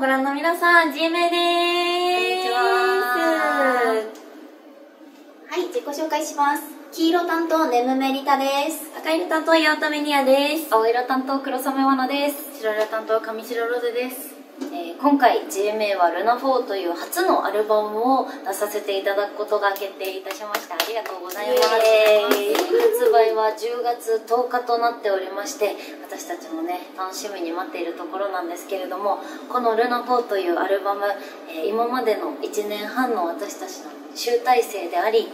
皆さん、でーす。こんにちははい、自己紹介します。黄色担当、ネムメリタです。赤色担当、八乙女ニアです。青色担当黒染罠です白色担当上白ロゼです、えー今回 GMA はルナ4という初のアルバムを出させていただくことが決定いたしましたありがとうございますは10月10日となっておりまして私たちもね楽しみに待っているところなんですけれどもこの「ルナ4というアルバム、えー今までの1年半の私たちの集大成であり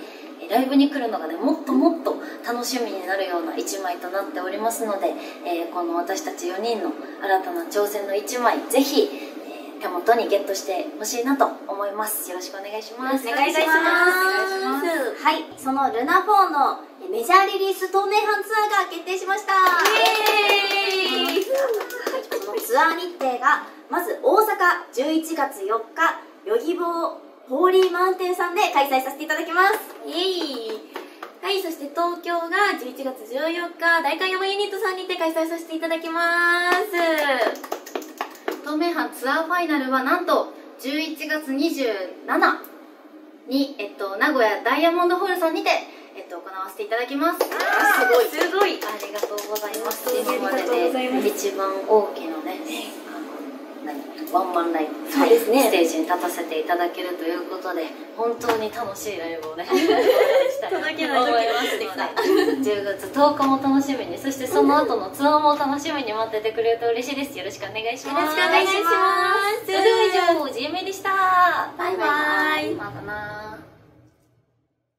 ライブに来るのがねもっともっと楽しみになるような1枚となっておりますので、えーこの私たち4人の新たな挑戦の1枚ぜひ、えー手元にゲットしてほしいなと思います。よろしくお願いします。お願いします。お願いします。はい、そのルナ4のメジャーリリース透明版ツアーが決定しましたイエーイそのツアー日程が、まず大阪11月4日、ヨギボーホーリーマウンテンさんで開催させていただきます。イエイはい、そして東京が11月14日、大観山ユニットさんにて開催させていただきます。東名阪ツアーファイナルはなんと11月27に、えっと、名古屋ダイヤモンドホールさんにて、わせていただきますすごい。すごい。ありがとうございます。今までで一番大きなね、あの何ワンマンライブ、そうですねステージに立たせていただけるということで、本当に楽しいライブをね、したいと思いますので、10月10日も楽しみに、そしてその後のツアーも楽しみに待っててくれると嬉しいです。よろしくお願いします。よろしくお願いしますそれでは以上、GMA でした。